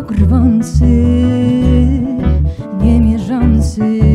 Potok rwący, niemierzący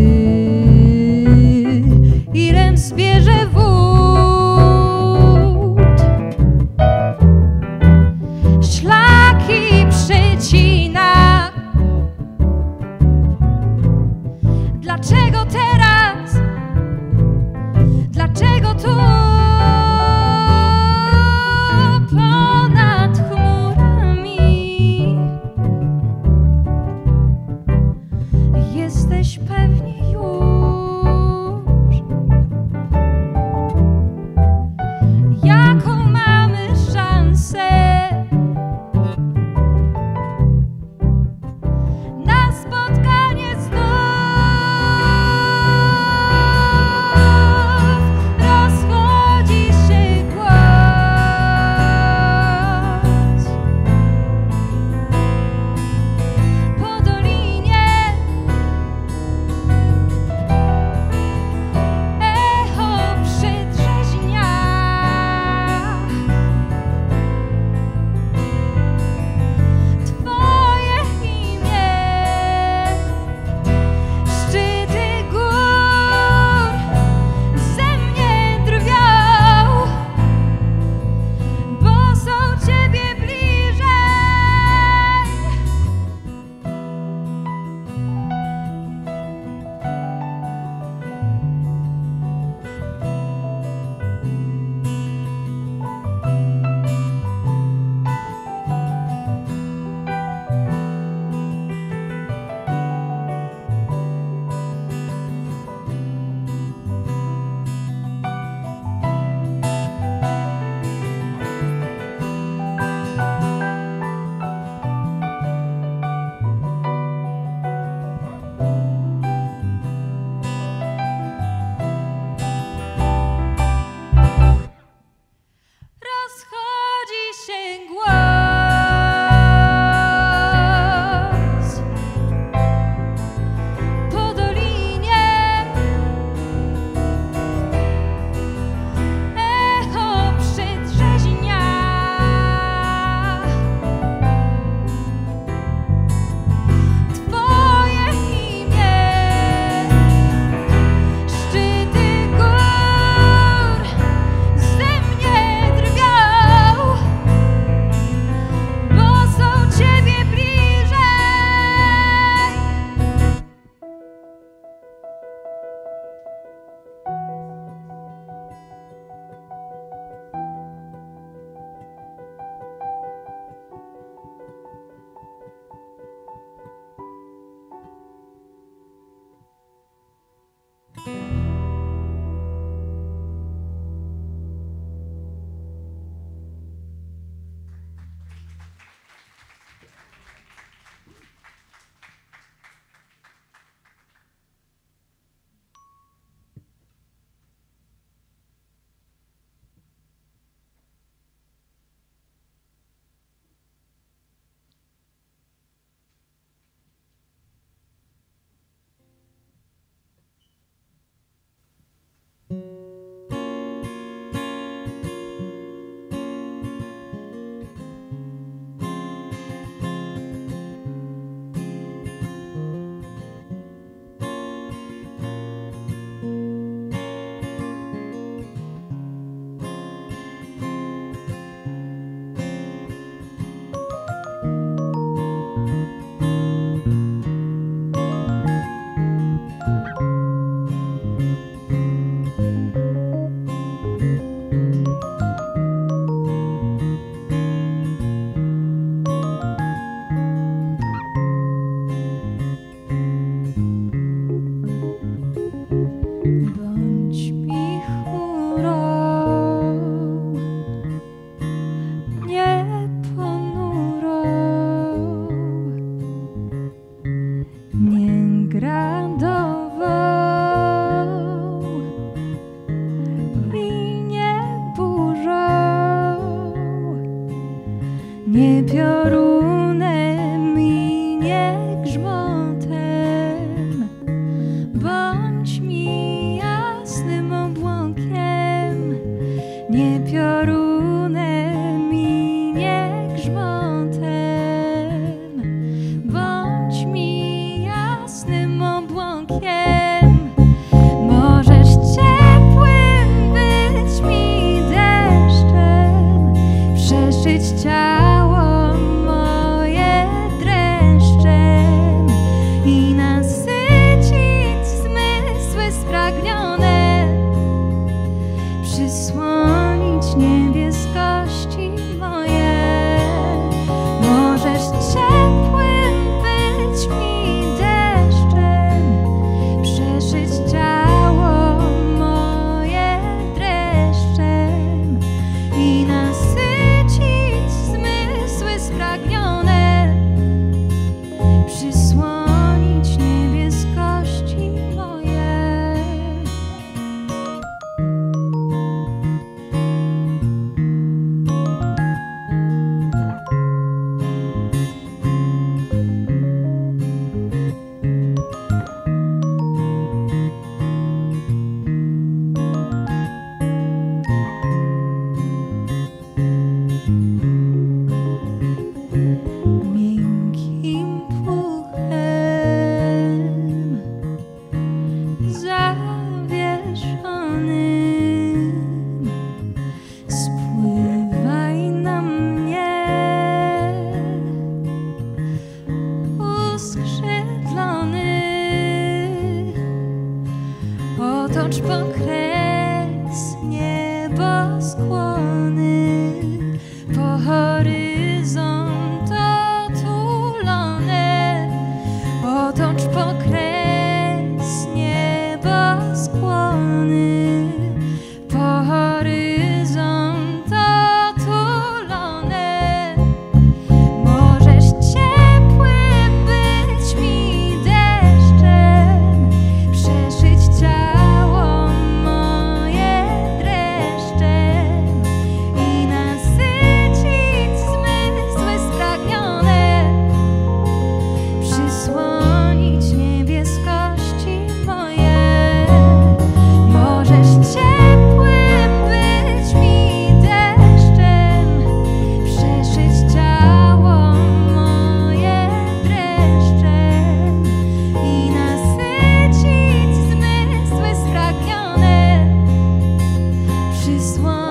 this one